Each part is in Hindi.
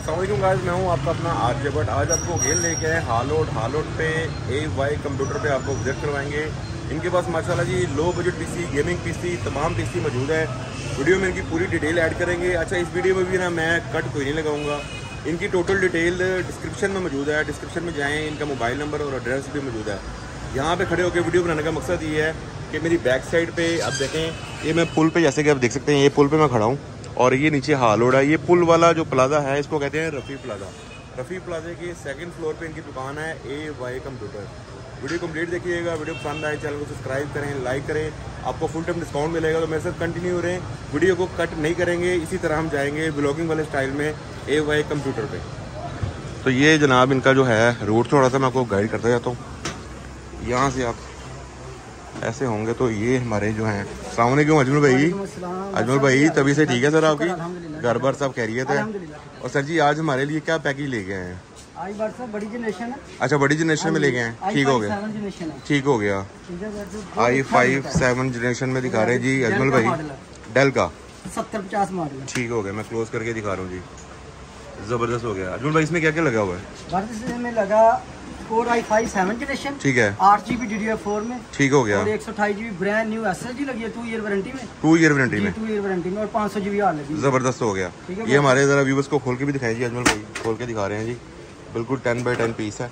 असलम गाइस, मैं हूँ आपका अपना आरजे बट आज आपको गेल लेके आए हालोड। हालोड पे ए वाई कंप्यूटर पे आपको विज़िट करवाएँगे। इनके पास माशाल्लाह जी low budget PC gaming PC तमाम पीसी मौजूद है। वीडियो में इनकी पूरी डिटेल ऐड करेंगे। अच्छा इस वीडियो में भी ना मैं कट कोई नहीं लगाऊँगा। इनकी टोटल डिटेल डिस्क्रिप्शन में मौजूद है। डिस्क्रिप्शन में जाएँ, इनका मोबाइल नंबर और एड्रेस भी मौजूद है। यहाँ पर खड़े होकर वीडियो बनाने का मकसद ये है कि मेरी बैक साइड पर आप देखें, ये मैं पुल पर जैसे कि आप देख सकते हैं, ये पुल पर मैं खड़ा हूँ। और ये नीचे हालोड, ये पुल वाला जो प्लाजा है, इसको कहते हैं रफ़ी प्लाजा रफ़ी प्लाजे के सेकंड फ्लोर पे इनकी दुकान है A Y computer video complete देखिएगा वीडियो पसंद आए चैनल को सब्सक्राइब करें लाइक करें, आपको फुल टाइम डिस्काउंट मिलेगा तो मेरे साथ कंटिन्यू रहें वीडियो को कट नहीं करेंगे, इसी तरह हम जाएँगे ब्लॉगिंग वाले स्टाइल में ए वाई कंप्यूटर पे। तो ये जनाब इनका जो है रूट थोड़ा सा मैं आपको गाइड करता जाता हूँ। यहाँ से आप ऐसे होंगे तो ये हमारे जो हैं सामने अजमल भाई। अजमल भाई तभी से ठीक है सर आपकी? घर बार सब खैरियत है? और सर जी आज हमारे लिए क्या पैकेज ले गए हैं? आई बड़ी जनरेशन है। अच्छा बड़ी जनरेशन में ले गए हैं? ठीक हो गया। ठीक हो गया। आई फाइव सेवन जनरेशन में दिखा रहे हैं जी अजमल भाई। डेल का सत्तर पचास मॉडल ठीक हो गया मैं क्लोज करके दिखा रहा हूँ जी। ज़बरदस्त हो गया। अजमल भाई इसमें क्या क्या लगा हुआ है? लगा core i five seven generation ठीक है। आठ G D D F four में। ठीक हो गया। और एक सौ अठाई G B brand new S लगी है टू ईयर वारंटी में। टू ईयर वारंटी में। टू ईयर वारंटी में और पाँच सौ जी बी आर लगी ज़बरदस्त हो गया। ये हमारे जरा व्यूवर्स को खोल के भी दिखाएँ जी अजमल भाई। खोल के दिखा रहे हैं जी। बिल्कुल टेन बाई टेन पीस है।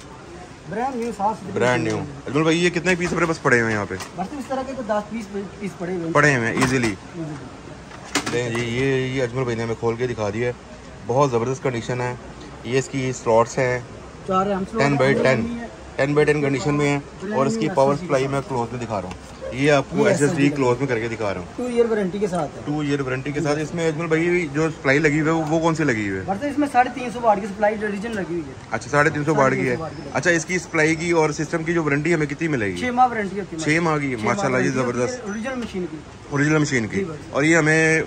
Brand new brand new Ajmal भाई ये कितने पीस अपने पास पड़े हुए हैं यहाँ पे? इस तरह के तो दस बीस पीस पड़े हुए हैं। पड़े हुए हैं इजीली जी ये ये अजमल भाई ने हमें खोल के दिखा दिया है। बहुत ज़बरदस्त कंडीशन है। ये इसकी स्लॉट्स हैं। Ten by ten ten by ten condition में है और इसकी पावर सप्लाई मैं क्लोज में दिखा रहा हूँ। ये आपको एस एस डी क्लोज में करके दिखा रहा हूँ। टू ईयर वारंटी के साथ है। टू ईयर वारंटी के साथ इसमें अजमल भाई जो सप्लाई लगी हुई है वो कौन सी लगी हुई है? इसमें साढ़े तीन सौ वाट की सप्लाई रीजन लगी हुई है। अच्छा साढ़े तीन सौ वाट की है। 350 वाट की। अच्छा इसकी सप्लाई की और सिस्टम की जो वारंटी हमें कितनी मिलेगी? छह माह वारंटी माह की छह माह जी होती है, ज़बरदस्त। ओरिजिनल मशीन की। ओरिजिनल मशीन की। और ये हमें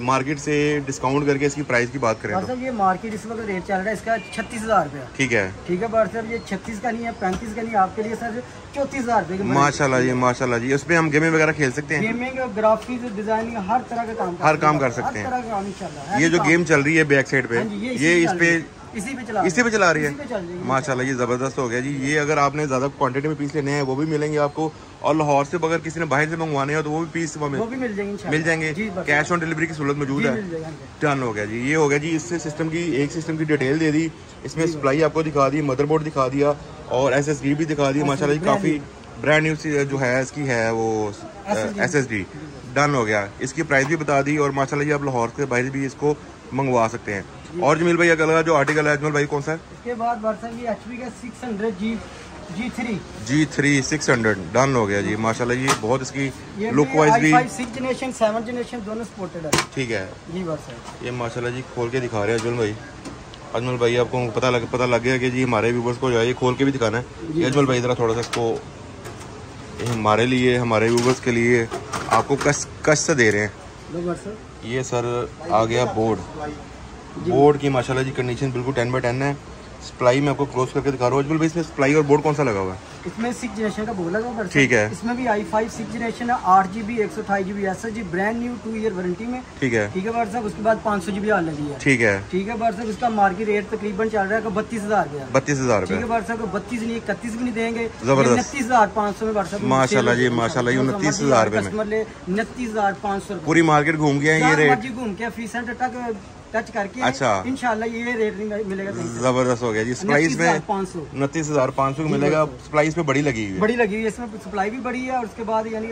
मार्केट से डिस्काउंट करके इसकी प्राइस की बात करें तो। ये मार्केट इस वक्त रेट चल रहा है इसका छत्तीस हज़ार रुपया। ठीक है। ठीक है बट सर ये छत्तीस का नहीं है पैंतीस का नहीं है आपके लिए सर चौतीस हज़ार रुपये माशाला जी माशाला जी उसमें हम गेमिंग वगैरह खेल सकते हैं। गेमिंग ग्राफिक्स डिज़ाइनिंग हर तरह का काम हर काम कर सकते हैं। ये जो गेम चल रही है बैक साइड पे हाँ ये इस पे इस पे है। चला इसी पे चला रही है? है। माशाल्लाह ये ज़बरदस्त हो गया जी। ये अगर आपने ज़्यादा क्वांटिटी में पीस लेने हैं वो भी मिलेंगे आपको। और लाहौर से अगर किसी ने बाहर से मंगवाने हो तो वो भी पीस वो मिल भी मिल जाएँगे मिल जाएँगे। कैश ऑन डिलीवरी की सहूलत मौजूद है। डन हो गया जी। ये हो गया जी इससे सिस्टम की एक सिस्टम की डिटेल दे दी। इसमें सप्लाई आपको दिखा दी मदरबोर्ड दिखा दिया और एस भी दिखा दी माशाल्लाह जी काफ़ी ब्रांड न्यू जो है इसकी है वो एस एस डन हो गया। इसकी प्राइस भी बता दी और माशाला जी आप लाहौर के बाहर भी इसको मंगवा सकते हैं। और जमील भाई अगला जो आर्टिकल है अजमल भाई कौन सा है? इसके बाद एचपी का G G three G three six hundred done हो गया जी माशाल्लाह ये बहुत इसकी लुक वाइज भी सिक्स जनरेशन सेवन जनरेशन दोनों सपोर्टेड है। ठीक है। जी ये माशाल्लाह जी खोल के दिखा रहे हैं अजमल भाई। अजमल भाई आपको पता लग पता लग गया कि जी हमारे व्यूवर्स को जो है ये खोल के भी दिखाना है। अजमल भाई ज़रा थोड़ा सा इसको हमारे लिए हमारे व्यूवर्स के लिए आपको कस कस से दे रहे हैं। ये सर आ गया बोर्ड बोर्ड की माशाल्लाह जी कंडीशन बिल्कुल टेन बाई टेन है। सप्लाई में आपको क्लोज करके दिखा रहा हूँ। अजमल भाई इसमें सप्लाई और बोर्ड कौन सा लगा हुआ है? इसमें सिक्स जनरेशन का बोला था भाई ठीक है। इसमें भी आई फाइव सिक्स जनरेशन है आठ जी बी एक सौ अठाई G B S G brand new two year warranty में। ठीक है। ठीक है भाई साहब उसके बाद पाँच सौ जी बी आर लगी है। ठीक है। ठीक है भाई साहब इसका मार्केट रेट तकरीबन चल रहा है बत्तीस हज़ार रुपया। बत्तीस हज़ार ठीक है रुपये भाई साहब बत्तीस नहीं इकतीस भी नहीं देंगे। ज़बरदस्त। उनतीस हज़ार पाँच सौ में भाई साहब माशाल्लाह जी, हो माशाल्लाह जी, जाएगी। 29,000 कस्टमर ले उनतीस हज़ार पाँच सौ पूरी मार्केट घूम गया हैं ये रेट घूम के फ़ी सेंटर तक टच करके अच्छा। इनशाला ये रेट मिलेगा ज़बरदस्त हो गया जी। स्प्लाइस में उनतीस हज़ार पाँच सौ मिलेगा। स्प्लाइस में बड़ी लगी हुई बड़ी लगी हुई है। इसमें सप्लाई भी बड़ी है और उसके बाद यानी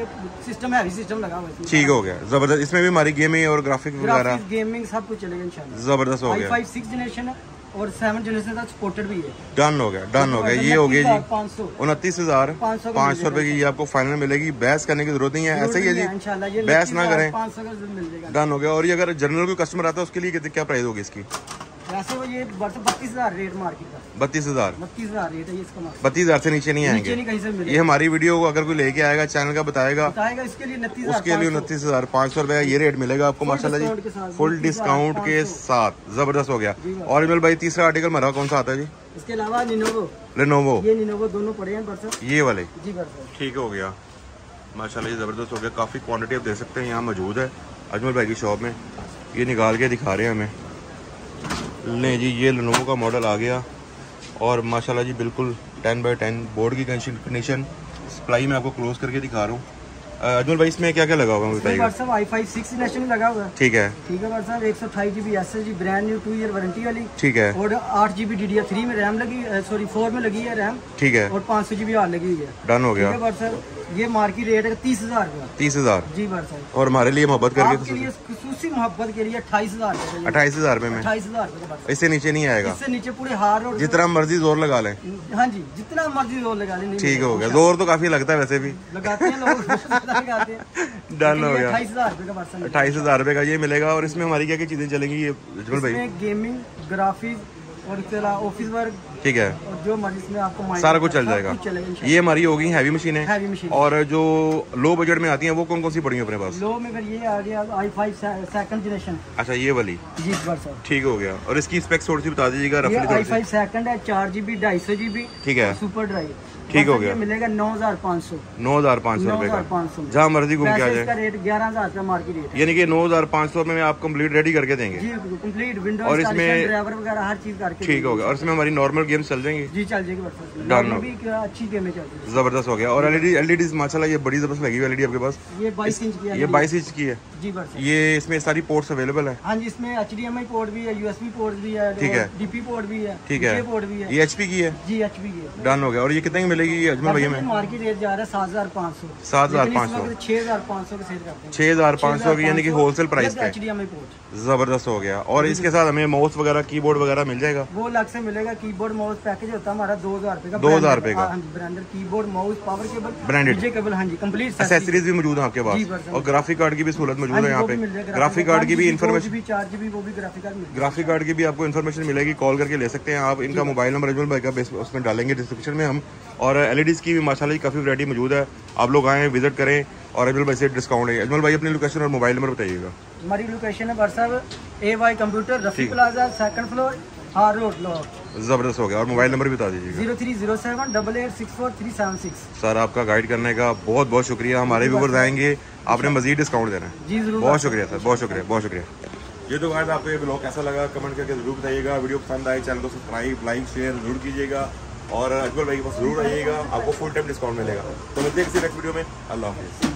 सिस्टम हैवी सिस्टम लगा हुआ है ठीक हो गया। ज़बरदस्त। इसमें भी हमारी गेमिंग और ग्राफिक वगैरह। गेमिंग सब कुछ चलेगा इन ज़बरदस्त हो गया। फाइव सिक्स जनरेशन है। और सेवन जनरेशन तक सपोर्टेड भी है। डन हो गया डन हो गया। ये हो गया जी। उनतीस हज़ार पाँच सौ रुपए की आपको फाइनल मिलेगी। बहस करने की ज़रूरत नहीं है ऐसे ही है जी। बहस ना करें। का डन हो गया। और ये अगर जनरल कोई कस्टमर आता है उसके लिए क्या प्राइस होगी इसकी? वैसे वो ये बत्तीस हज़ार रेट मार्केट का बत्तीस हज़ार? बत्तीस हज़ार रेट है इसका बत्तीस हज़ार से नीचे नहीं नीचे आएँगे। नहीं ये हमारी वीडियो को अगर कोई लेके आएगा चैनल का बताएगा बताएगा इसके लिए उनतीस उसके लिए उनतीस हज़ार पाँच सौ रुपया ये रेट मिलेगा आपको माशाल्लाह जी। फुल डिस्काउंट के साथ। ज़बरदस्त हो गया। और इमल भाई तीसरा आर्टिकल हमारा कौन सा आता है जी? इसके अलावा निनोवो लेनोवो ये निनोवो दोनों पड़े हैं ये वाले। जी ठीक हो गया। माशाल्लाह ये ज़बरदस्त हो गया। काफ़ी क्वांटिटी आप देख सकते हैं यहाँ मौजूद है। अजमल भाई की शॉप में। ये निकाल के दिखा रहे हैं हमें। लें जी ये लनोवो का मॉडल आ गया। और माशाल्लाह जी बिल्कुल 10 बाई 10 बोर्ड की कंडीशन सप्लाई में आपको क्लोज करके दिखा रहा हूँ। अजमल भाई इसमें क्या क्या लगा हुआ है इसमें आई फाइव सिक्स नेशनल लगा हुआ है। ठीक है। ठीक है व्हाट्सएप एक सौ अठाई G B S S G brand new two year warranty वाली। ठीक है। और आठ G B D D three में रैम लगी सॉरी फोर में लगी है रैम ठीक है। और पाँच सौ जी बी आर लगी हुई है। डन हो गया। ये मार्केट रेट है तीस हज़ार रुपया। तीस हज़ार? जी व्हाट्सएप और हमारे लिए मोहब्बत करके लिए खसूसी मोहब्बत के लिए अट्ठाईस हज़ार अट्ठाईस हज़ार में? अट्ठाईस हज़ार इससे नीचे नहीं आएगा? इससे नीचे पूरे हार और जितना मर्ज़ी ज़ोर लगा लें। हाँ जी जितना मर्ज़ी ज़ोर लगा लें ठीक हो गया। ज़ोर तो काफ़ी लगता है वैसे भी। लगाते हैं लोग डन हो। गया। अट्ठाईस हज़ार रुपये का का ये मिलेगा और इसमें हमारी क्या क्या चीज़ें चलेंगी ये भाई? गेमिंग ग्राफिक्स और ऑफ़िस वर्क ठीक है। और जो मर्ज़ी इसमें आपको सारा कुछ चल जाएगा। ये हमारी होगी हैवी मशीन हैवी मशीन और जो लो बजट में आती है वो कौन कौन सी पड़ी है अपने पास? लो में ये आ गया आई फाइव सेकंड जनरेशन अच्छा ये वाली। जी सर ठीक हो गया। और इसकी स्पेक्स थोड़ी सी बता दीजिएगा रफली आई फाइव सेकंड है चार जी बी ढाई सौ जी बी ठीक है। सुपर ड्राइव ठीक हो गया। मिलेगा नौ हज़ार पाँच सौ। नौ हज़ार पाँच सौ का। सौ। जहाँ मर्ज़ी घूम के आ जाए। रेट ग्यारह हज़ार का मार्केट रेट यानी कि नौ हज़ार पाँच सौ में आप कंप्लीट रेडी करके देंगे। जी कंप्लीट विंडो और इसमें- ड्राइवर वगैरह हर चीज़ करके ठीक हो गया। और इसमें हमारी नॉर्मल गेम चल जाएँगे। जी चल जाएगी अच्छी गेमें चल ज़बरदस्त हो गया। और एलईडी एलईडी माशाल्लाह ये बड़ी ज़बरदस्त लगी हुई एलईडी आपके पास। ये बाईस इंच की ये बाईस इंच की है। जी ये इसमें सारी पोर्ट्स अवेलेबल है। हाँ जी इसमें H D M I port भी है यूएसबी पोर्ट भी है ठीक है। डीपी पोर्ट भी है ठीक है। PCA पोर्ट भी है। ये एचपी की है? जी एच पी की है। डन हो गया। और ये कितने की मिलेगी ये अजमल भैया में? मार्केट रेट जा रहा है सात हज़ार पाँच सौ। 7,500 छह हज़ार पाँच सौ हैं। छह हज़ार पाँच सौ की यानी कि होलसेल प्राइस पे। ज़बरदस्त हो गया। और इसके साथ हमें माउस वगैरह कीबोर्ड वगैरह मिल जाएगा? वो अलग से मिलेगा। कीबोर्ड माउस पैकेज होता है हमारा दो हज़ार रुपए का। 2,000 रुपए का। हाँ जी branded keyboard mouse power cable. DJ cable हाँ जी कंप्लीट एसेसरीज भी मौजूद है आपके पास। और ग्राफिक कार्ड की भी सहूलत मौजूद है यहाँ पे। ग्राफिक कार्ड की भी इंफॉर्मेशन भी चार जीबी वो भी ग्राफिक कार्ड ग्राफिक कार्ड की भी आपको इन्फॉर्मेशन मिलेगी। कॉल करके ले सकते हैं। आप इनका मोबाइल नंबर अजमल भाई का बेस- उसमें डालेंगे डिस्क्रिप्शन में। हम और एलईडीज की भी माशाल्लाह काफ़ी वैरायटी मौजूद है। आप लोग आएँ विज़िट करें और अजमल भाई से डिस्काउंट है अजमल भाई अपनी लोकेशन और मोबाइल नंबर बताइएगा। हमारी लोकेशन है WhatsApp A Y computer Rafi plaza second floor hall road Lahore ज़बरदस्त हो गया। और मोबाइल नंबर भी बता दीजिएगा। Zero three zero seven double eight six four three seven six sir आपका गाइड करने का बहुत बहुत शुक्रिया। हमारे व्यूवर्स आएँगे। आपने मजीद डिस्काउंट देना है। जी ज़रूर। बहुत शुक्रिया सर बहुत शुक्रिया बहुत शुक्रिया। ये तो गाइस आपको ये ब्लॉग कैसा लगा? कमेंट करके ज़रूर बताइएगा। वीडियो पसंद आए चैनल को सब्सक्राइब लाइक शेयर ज़रूर कीजिएगा। और अकबर भाई के पास ज़रूर आइएगा, आपको फुल टाइम डिस्काउंट मिलेगा। तो मिलते हैं किसी नेक्स्ट वीडियो में। अल्लाह हाफिज़।